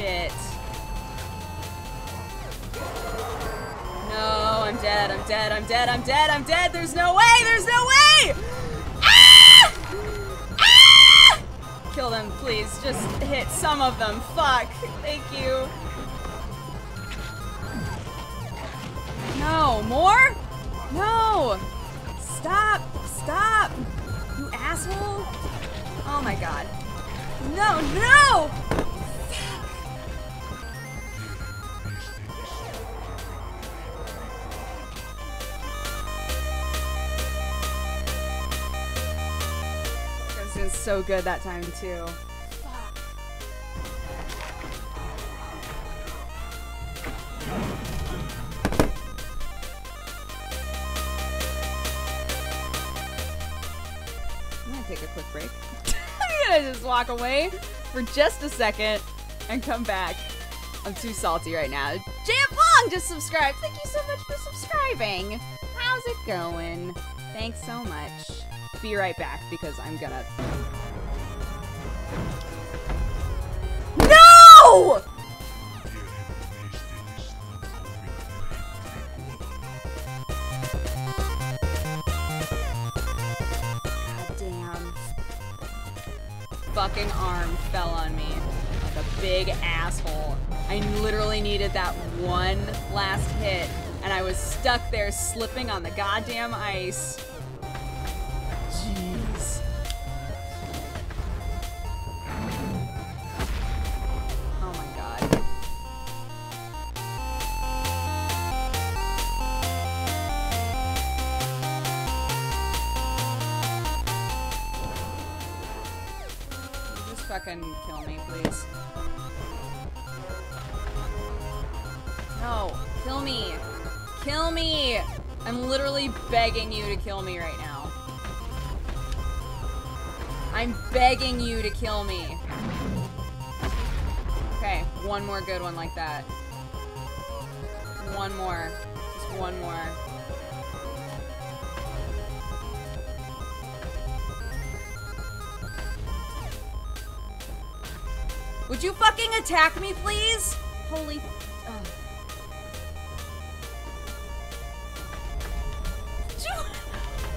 shit. No, I'm dead, I'm dead, I'm dead, I'm dead, I'm dead. There's no way, there's no way! Ah! Ah! Kill them, please. Just hit some of them. Fuck. Thank you. No, more? No! Stop! Stop! You asshole! Oh my god. No, no! So good that time too. I'm gonna take a quick break. I'm gonna just walk away for just a second and come back. I'm too salty right now. Jamp Long just subscribed. Thank you so much for subscribing. How's it going? Thanks so much. Be right back because I'm gonna. No! Fucking arm fell on me like a big asshole. I literally needed that one last hit, and I was stuck there slipping on the goddamn ice. Fucking kill me, please. No, kill me. Kill me! I'm literally begging you to kill me right now. I'm begging you to kill me. Okay, one more good one like that. One more. Just one more. Would you fucking attack me, please? Holy. ugh.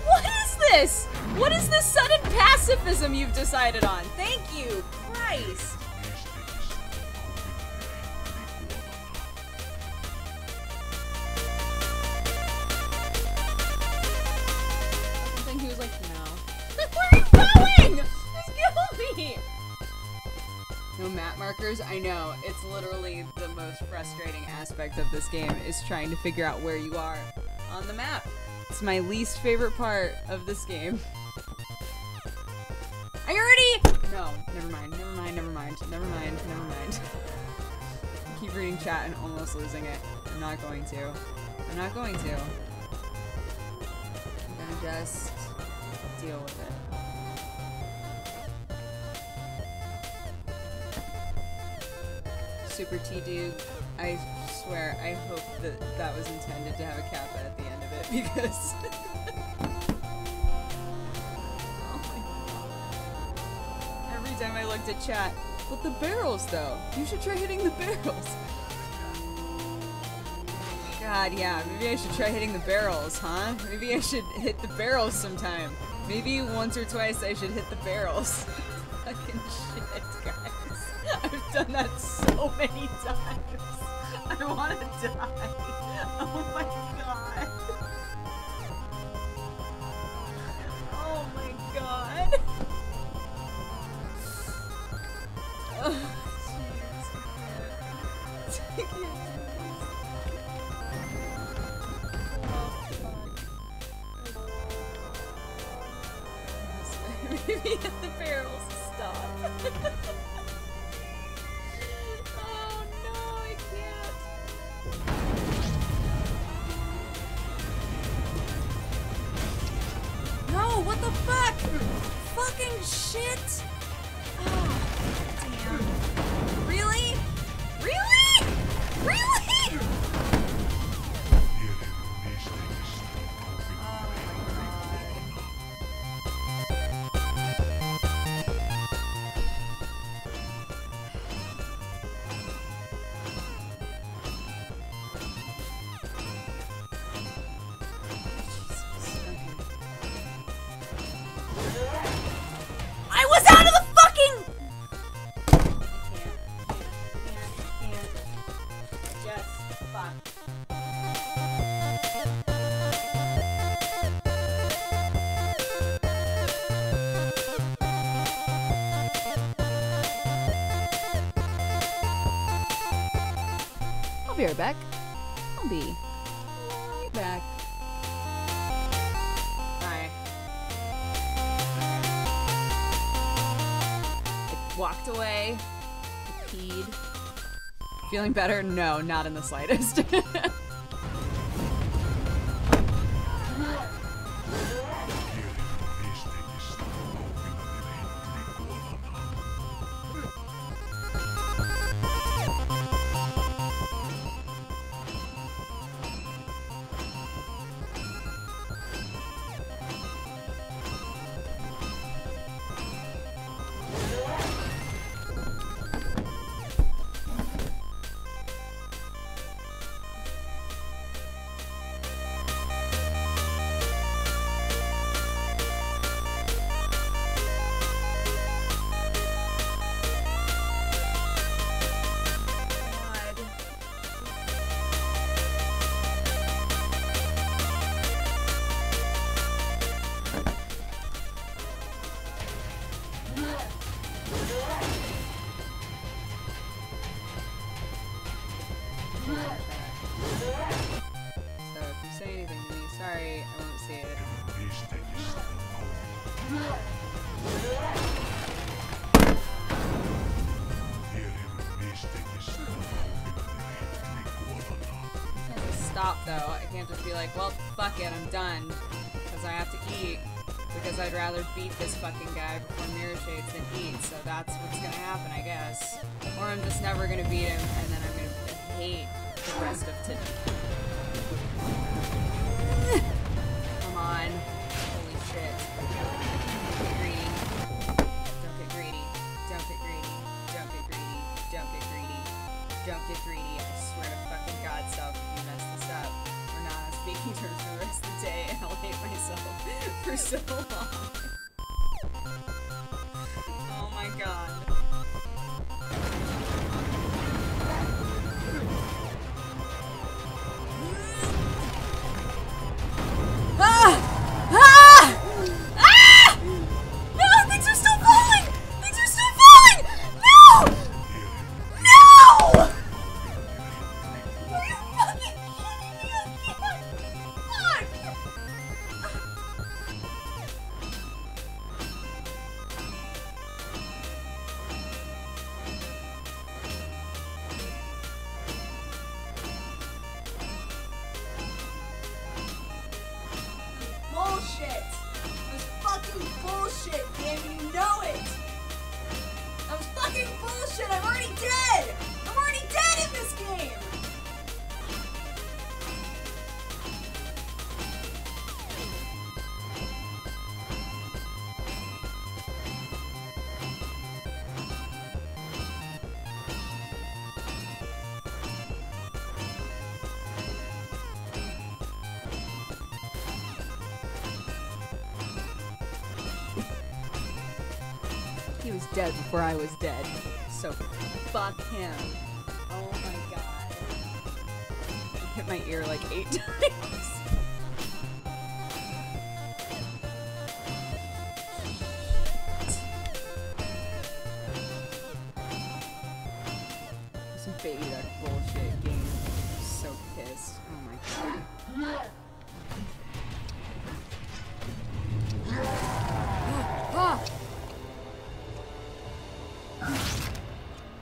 What is this? What is this sudden pacifism you've decided on? Thank you, Christ. Markers? I know. It's literally the most frustrating aspect of this game is trying to figure out where you are on the map. It's my least favorite part of this game. I already No, never mind, never mind, never mind, never mind, never mind. Keep reading chat and almost losing it. I'm not going to. I'm not going to. I'm gonna just deal with it. Super T Dude, I swear, I hope that that was intended to have a kappa at the end of it because. oh. Every time I looked at chat, but the barrels though, you should try hitting the barrels. God, yeah, maybe I should try hitting the barrels, huh? Maybe I should hit the barrels sometime. Maybe once or twice I should hit the barrels. Fucking shit, guys. Done that so many times. I want to die. Oh my god. Oh my god. Oh, jeez. I can't. Maybe the barrels stop. shit. I'll be right back. I'll be right back. Hi. I walked away. I peed. Feeling better? No, not in the slightest. stop though. I can't just be like, well, fuck it, I'm done. Because I have to eat. Because I'd rather beat this fucking guy before Mirror Shades than eat. So that's what's gonna happen, I guess. Or I'm just never gonna beat him and then I'm gonna hate the rest of today. Come on. Holy shit. Don't get greedy. I swear to fucking God, self, if you mess this up, we're not on speaking terms for the rest of the day, and I'll hate myself for so long. Oh my god. He was dead before I was dead. So fuck him. Oh my god. I hit my ear like eight times. Some baby duck bullshit game. I'm so pissed. Oh my god.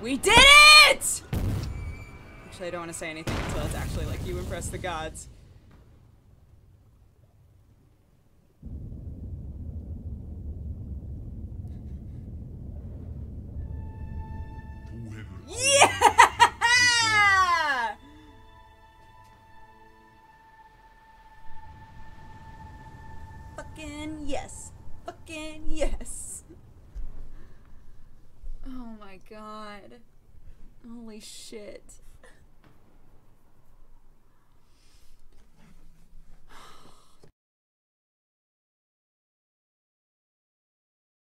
We did it! Actually, I don't want to say anything until it's actually like you impress the gods. Yeah! Fucking yes. Fucking yes. Oh my god. Holy shit.